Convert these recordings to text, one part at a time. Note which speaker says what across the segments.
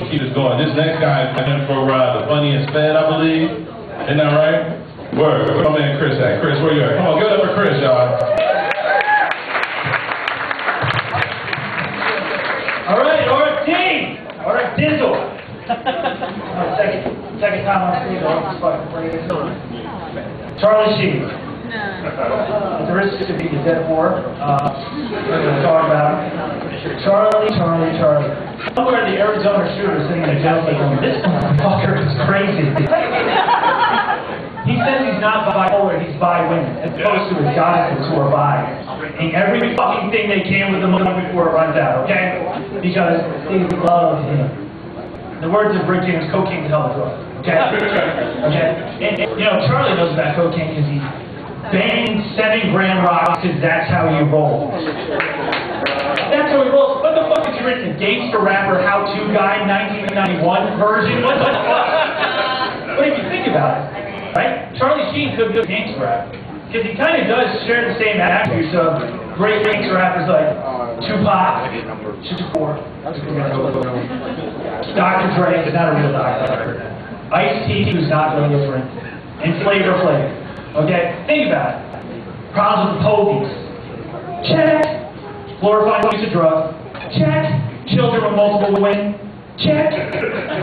Speaker 1: to keep this going. This next guy is in for uh, the funniest fed, I believe. Isn't that right? Word. Where my man Chris at? Chris, where you at? Come on, give it up for Chris, y'all.
Speaker 2: All right, RFT! All right, Dizzle! Second, second time on stage, I'll just fucking bring it on. Charlie Sheen. The risk of being dead poor, uh, we're gonna talk about him. Charlie, Charlie, Charlie. Somewhere in the Arizona shooter sitting in a jail cell going, this motherfucker is crazy. He says he's not bipolar, he's bi women, as opposed to his goddesses who are bi. And every fucking thing they can with the money before it runs out, okay? Because they love him. The words of Rick James, cocaine's a hell of a drug, okay? Okay? And, and, you know, Charlie knows about cocaine because he banged seven gram rocks because that's how you roll. That's how he rolls. What the fuck is he written? Gangster rapper, how-to guy, 1991 version? What the fuck? But if you think about it, right? Charlie Sheen could be a gangster rapper. Because he kind of does share the same attributes of great gangster rappers like Tupac, Shakur, Dr. Dre is not a real doctor. Ice-T, who's not really a friend. And Flavor Flav. Okay? Think about it. Problems with pogies. Check. Glorifying use of drugs. Check. Children with multiple women. Check.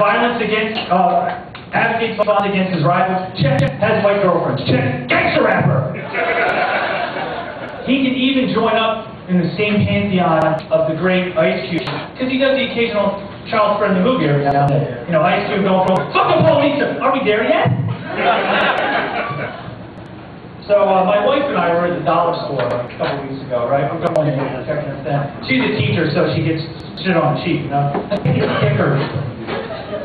Speaker 2: Violence against, uh, advocates violence against his rivals. Check. Has white girlfriends. Check. Gangster rapper. He can even join up in the same pantheon of the great Ice Cube, because he does the occasional child friendly movie every now and then. You know, Ice Cube going from, fuck the police, are we there yet? So uh, my wife and I were at the dollar store a couple weeks ago, right? We're going in and checking this out. She's a teacher, so she gets shit on cheap, you know? Kickers.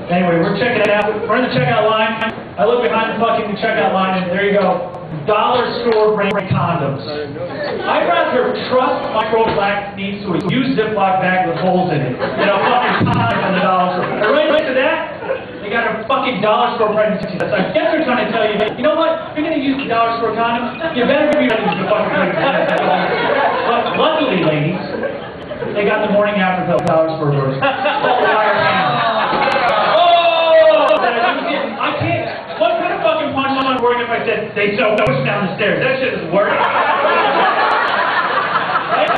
Speaker 2: Anyway, we're checking it out. We're in the checkout line. I look behind the fucking checkout line, and there you go. Dollar store brand condoms. I'd rather trust micro black needs to a used Ziploc bag with holes in it than a fucking condom from the dollar store. Got a fucking dollar store pregnancy test. I guess they're trying to tell you, you know what? If you're going to use the dollar store condom, you better be ready to use the fucking pregnancy test. But luckily, ladies, they got the morning after pill dollar store version. Oh! I can't. What kind of fucking punchline would work if I said they sew push down the stairs? That shit doesn't work. Right?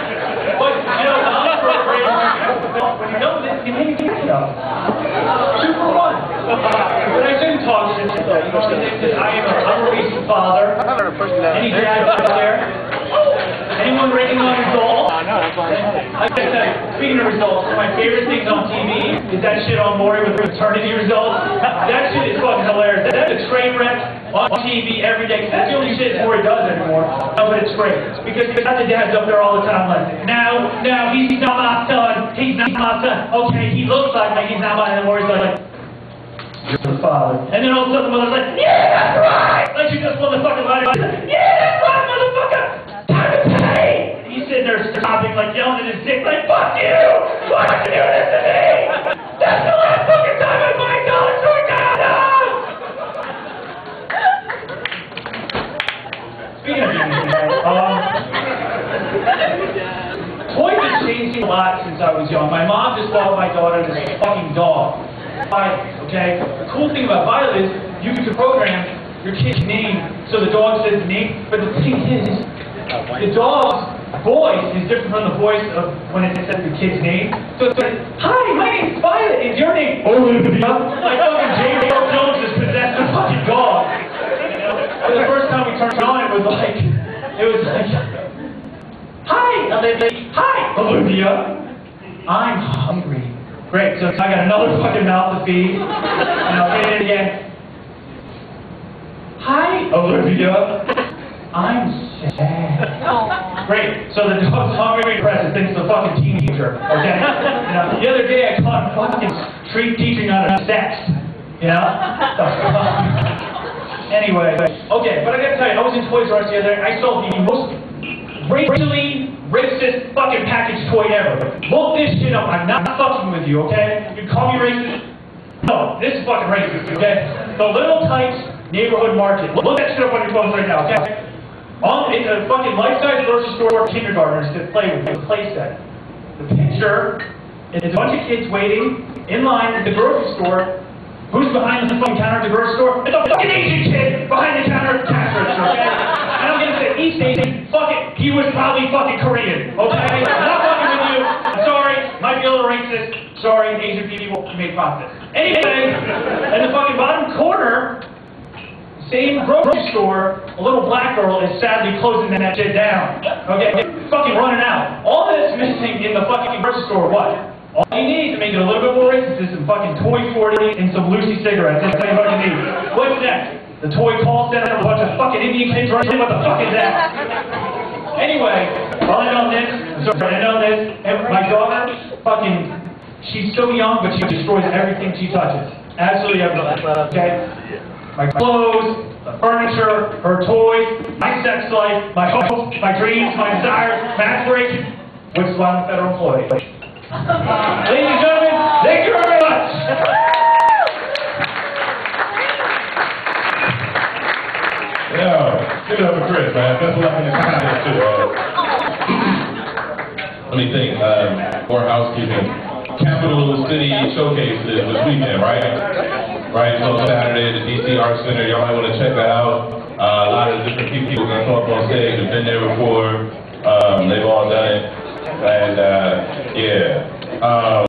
Speaker 2: But, you know, dollar store brand, when you know this, you make it up. Two for one. But I shouldn't talk shit. You know, this is, I am a, I'm a recent father. Any dads out there? Anyone rating on results? I said, uh, speaking of results, one of my favorite things on TV is that shit on Maury with maternity results. That shit is fucking hilarious. That's a train wreck on TV every day. that's the only shit Maury does anymore. No, but it's great. Because the other dad's up there all the time like, no, no, he's not my son. He's not my son. Okay, he looks like me. He's not my son. Maury's like, the father. And then all of a sudden the mother's like, yeah, that's right! Like she just motherfucking lied. Yeah, that's right, motherfucker! Time to pay! And he's sitting there sobbing, like yelling at his dick, like, fuck you! Why would you do this to me? That's the last fucking time I buy a dollar store condom! Speaking of being um, toys have changed a lot since I was young. My mom just bought my daughter this fucking dog. Violet, okay? The cool thing about Violet is you can program your kid's name so the dog says the name, but the thing is, the dog's voice is different from the voice of when it says the kid's name. So it's like, hi, my name's Violet, is your name Olivia? Oh, like fucking James Earl Jones has possessed a fucking dog. You know? But the first time we turned on, it was like, it was like, hi, Olivia, hi, Olivia, I'm hungry. Great, so I got another fucking mouth to feed. And I'll get it again. Hi, oh, Olivia. I'm sad. Great, so the dog's hungry and depressed and thinks a fucking teenager, okay? You know, the other day I caught fucking street teaching on sex. You know? Anyway, okay, but I gotta tell you, I was in Toys R Us the other day, I saw the most racially racist package ever. Look this shit up. I'm not fucking with you, okay? You call me racist? No, this is fucking racist, okay? The Little Tikes Neighborhood Market. Look that shit up on your phones right now, okay? On it's a fucking life-size grocery store for kindergartners to play with, a play set. The picture is a bunch of kids waiting in line at the grocery store. Who's behind the fucking counter at the grocery store? It's a fucking Asian kid behind the counter at the cash register, okay? And I'm gonna say East Asian, fuck it, he was probably fucking Korean, okay? I'm not fucking with you. I'm be a racist. Sorry, Asian people made profit. Anyway, in the fucking bottom corner, same grocery store, a little black girl is sadly closing that shit down. Okay, fucking running out. All that's missing in the fucking grocery store, what? All you need to make it a little bit more racist is some fucking Toy 40 and some Lucy cigarettes. That's all you fucking need. What's next? The toy call center, a bunch of fucking Indian kids running in. What the fuck is that? Anyway, I'll end on this. Sorry, end on this. And my daughter, fucking, she's so young, but she destroys everything she touches. Absolutely everything. Okay? My clothes, the furniture, her toys, my sex life, my hopes, my dreams, my desires, my aspirations, which is why I'm a federal employee. Ladies and gentlemen, thank you very much.
Speaker 1: Yeah, give it up for Chris, man. Best of luck in the contest, too, man. Let me think, um, more housekeeping. Capital City Showcases this weekend, right? Right, so Saturday at the DC Art Center, y'all might want to check that out. Uh, a lot of different people are gonna come up on stage, have been there before, um, they've all done it, and, uh, yeah. Um,